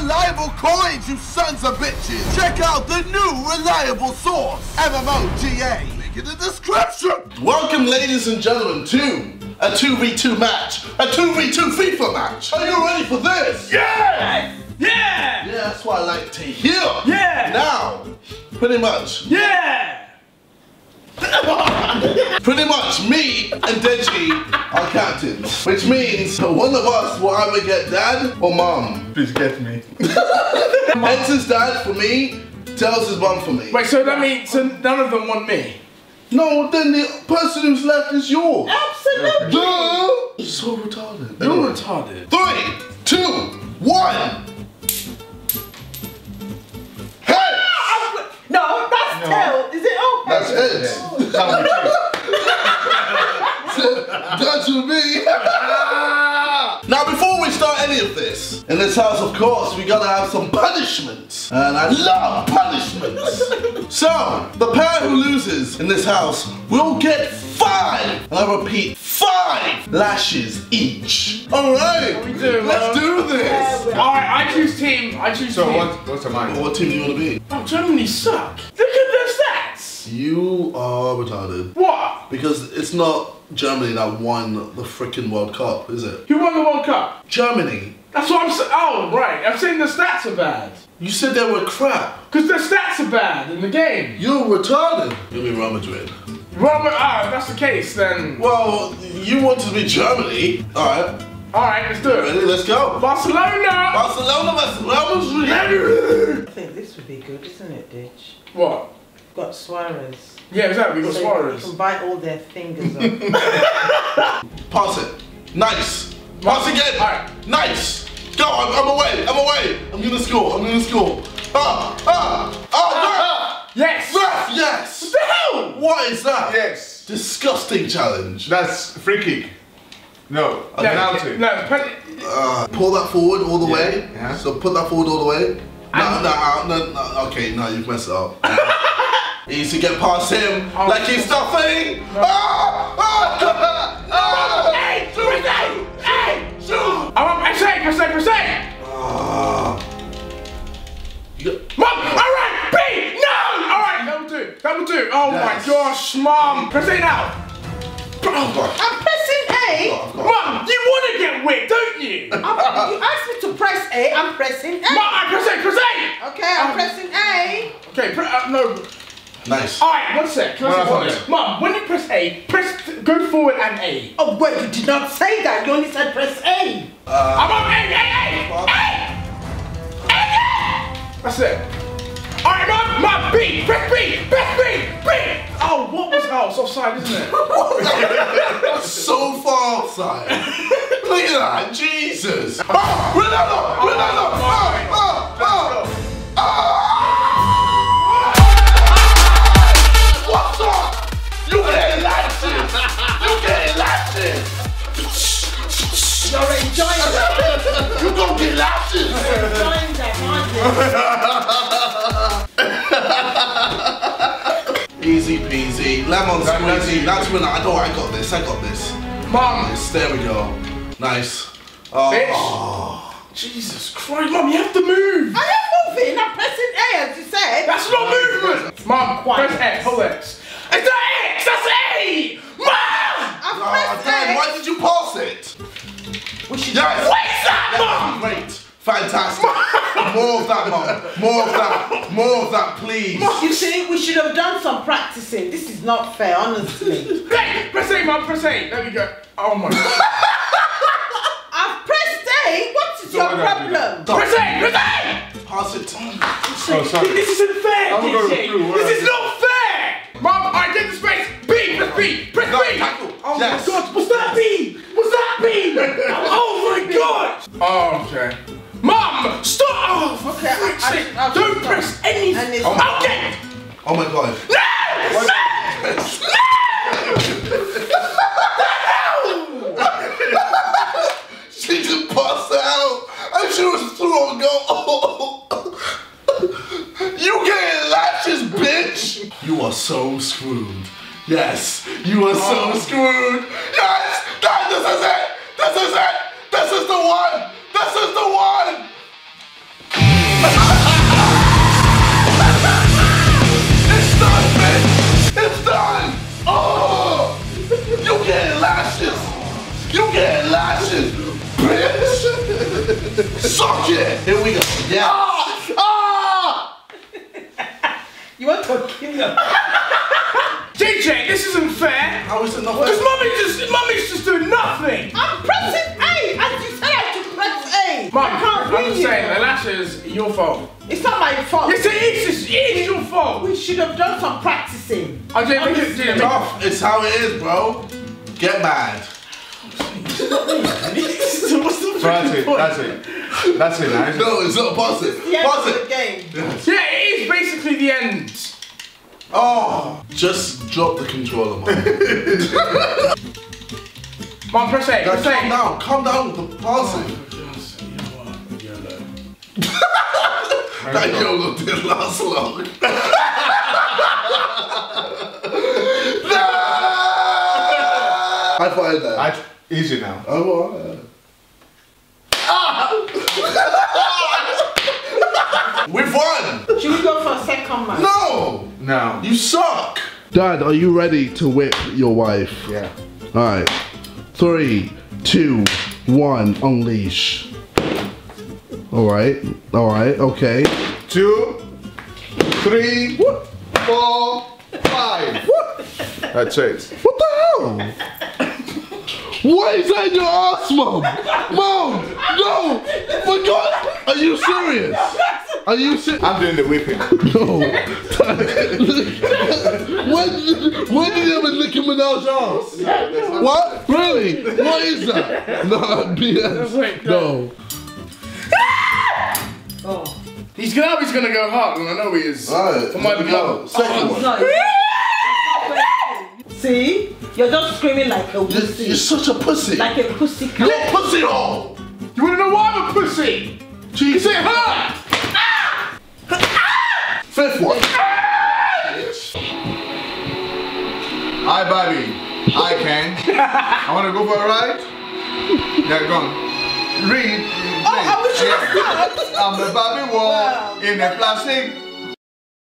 reliable coins, you sons of bitches. Check out the new reliable source, MMOGA. Link in the description. Welcome, ladies and gentlemen, to a 2v2 match, a 2v2 FIFA match. Are you ready for this? Yeah! Yeah! Yeah, that's what I like to hear. Yeah! Now, pretty much, Yeah! pretty much me and Deji are captains, which means one of us will either get dad or mom. Please get me. Henson's dad for me, Tails is mom for me. Wait, so that means so none of them want me? No, then the person who's left is yours. Absolutely. Duh! You're so retarded. You're Anyway. retarded. Three, two, one. Hey! No, that's tail. Is it okay? That's it. Tell me That should be. now, before we start any of this, in this house, of course, we gotta have some punishments. And I love punishments. so, the pair who loses in this house will get five, and I repeat, five lashes each. Alright, we do, let's do this. Alright, I choose team. I choose So team. what, what's the mine? What team do you wanna be? Oh, Germany suck. Look at their stats. You are retarded. What? Because it's not Germany that won the freaking World Cup, is it? Who won the World Cup? Germany. That's what I'm saying. Oh, right. I'm saying the stats are bad. You said they were crap. Because their stats are bad in the game. You're retarded. You'll be Real Madrid. Robert, ah, if that's the case, then. Well, you want to be Germany. Alright, Alright, let's do it. ready? Let's go. Barcelona! Barcelona versus Real Madrid. I think this would be good, isn't it, Ditch? What? Got Suarez. Yeah, exactly. We got So You Suarez. can bite all their fingers off. Pass it. Nice. Pass again. Alright. Nice. Go, I'm, I'm away. I'm away. I'm gonna score. I'm gonna score. Ah, ah, ah, Yes! ref. Ref, yes. What the hell? What is that? Yes. Disgusting challenge. That's free kick. No, a No, penalty. No, pen- Uh, pull that forward all the way. yeah. So put that forward all the way. No, And- no, no, no, okay, no, you've messed it up. he needs to get past him Oh. like he's nothing. Ah, ah, ah, Hey! Press A! Hey! Shoot! I'm on press A, press A, press A! ah. You got- Mom! Alright! B! No! Alright, that will do. That will do. Oh Yes. my gosh, Mom! Press A now! God. I'm pressing A. Oh, God. Mom, you want to get whipped, don't you? Mom, I'm- you asked me to press A. I'm pressing A. I press A, press A! Okay, I'm Um, pressing A. Okay, pre- uh, no. Nice. Alright, one sec. Can I No, say no. Mom, when you press A, press go forward and A. Oh, wait, you did not say that. You only said press A. I'm on A, A, A! A! A! A! That's it. Alright, Mom, Mom, B! Press B! Press B! B! Oh, what was oh, it's offside, isn't it? so far outside. Look at that, Jesus. Ah, Ronaldo, Ronaldo, ah, ah, ah, Easy peasy, lemon squeezy. That's when I know I got this. I got this. Mom! Nice, there we go. Nice. Oh, Bitch! Jesus Christ, Mom, you have to move! I am moving. I'm pressing A, as you said. That's not movement! Mom, Quiet. press X, hold X. It's ah, not X, that's A! Mom! I've oh pressed Dad, A. why did you pass it? We should Yes. Wait, that, Mom? Great. Fantastic. More of that, Mom. More of that. More of that, please. You see, we should have done some practicing. This is not fair, honestly. Hey, press A, Mom, press A. There we go. Oh my god. I've pressed A. What is So your what do I do now? problem? press A, press A! Pass it. Oh, oh sorry. This isn't fair, I'm going Deji. through, This is not fair! Mom, I get the space. B, press B, press No, B. tackle. Oh Yes. my god, what's that B? What's that B? oh my god! Oh, okay. Mom, stop! Oh, Okay, I- frick's I- I- Don't stop. press anything. And it's- Okay. Oh my god. No! No! She just passed out. And she was throwing go. Oh. you getting lashes, bitch. You are so screwed. Yes, you are so oh. screwed. Yes, that, this is it. This is it. Watch it. Here we go. Yeah. Ah! You want to kill me? Deji, this isn't fair. How is it not Because fair? mummy's just, mummy's just doing nothing. I'm pressing A! As you said I should press A! Mum, I can't I'm just saying, the lashes, your fault. It's not my fault. Yes, it is. It's, it is your fault. We should have done some practicing. I didn't make it. Didn't Tough. It's how it is, bro. Get mad. What's the That's it. That's it. That's it, man. No, it's not. Pause it. The end Pause it. game. Yeah, it is basically the end. Oh, just drop the controller, man. Mum, press A. Guys, Press calm A. down. Calm down with the pausing. Just, oh, you know. That YOLO didn't last long. no! High five there. I, easy now. Oh, alright. We've won! Should we go for a second match? No! No. You suck! Dad, are you ready to whip your wife? Yeah. Alright. Three, two, one, unleash. Alright, alright, okay. Two, three, four, five. That's it. What the hell? What is that in your ass, mom? Mom! No! My God! Are you serious? Are you serious? I'm doing the whipping. No. when, did, when did you ever Nicki Minaj ass? What? Really? What is that? No, BS. No. Oh. He's gonna, he's gonna go hard, and I know he is. Alright, For my here we go. Second oh, one. No. See? You're just screaming like a You're, pussy. you're such a pussy. Like a pussy You're cat. a pussy hole! You wanna know why I'm a pussy? Jesus. Is it hurt? Fifth one. Hi, Bobby. I can. I want to go for a ride. Yeah, go on. Read. Oh, I wish you Yeah. I'm a Bobby wall Wow. in a plastic